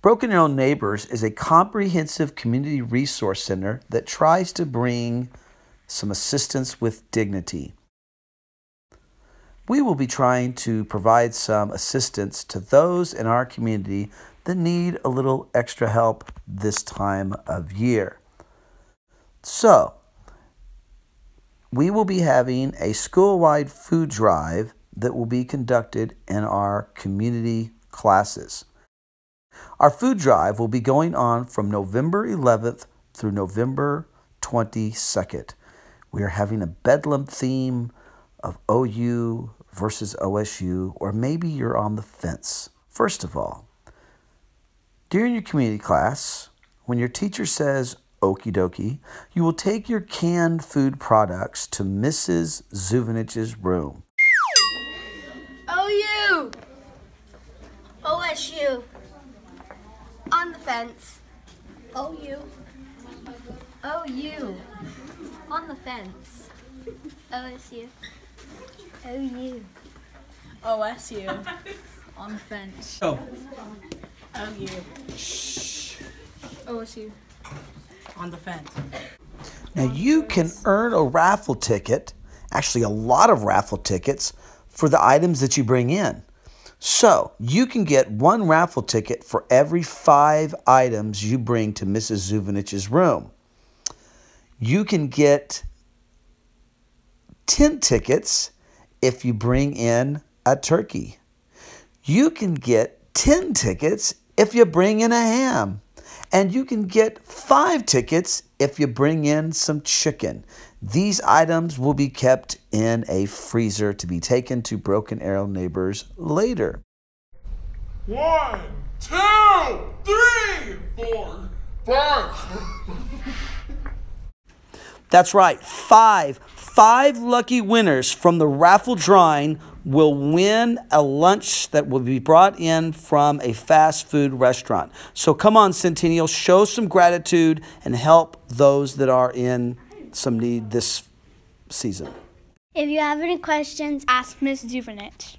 Broken Arrow Neighbors is a comprehensive community resource center that tries to bring some assistance with dignity. We will be trying to provide some assistance to those in our community that need a little extra help this time of year. So, we will be having a school wide food drive that will be conducted in our community classes. Our food drive will be going on from November 11th through November 22nd. We are having a bedlam theme of OU versus OSU, or maybe you're on the fence. First of all, during your community class, when your teacher says okie dokie, you will take your canned food products to Mrs. Zuvanich's room. OU! OSU. On the fence. OU. OU. On the fence. OSU. OU. OSU. On the fence. Oh. OU. OSU. Oh, oh. Oh, on the fence. Now you can earn a raffle ticket, actually a lot of raffle tickets, for the items that you bring in. So you can get one raffle ticket for every five items you bring to Mrs. Zuvanich's room. You can get 10 tickets if you bring in a turkey. You can get 10 tickets if you bring in a ham. And you can get five tickets if you bring in some chicken. These items will be kept in a freezer to be taken to Broken Arrow neighbors later. One, two, three, four, five. That's right, five. Five lucky winners from the raffle drawing will win a lunch that will be brought in from a fast food restaurant. So come on, Centennial, show some gratitude and help those that are in some need this season. If you have any questions, ask Miss Zuvanich.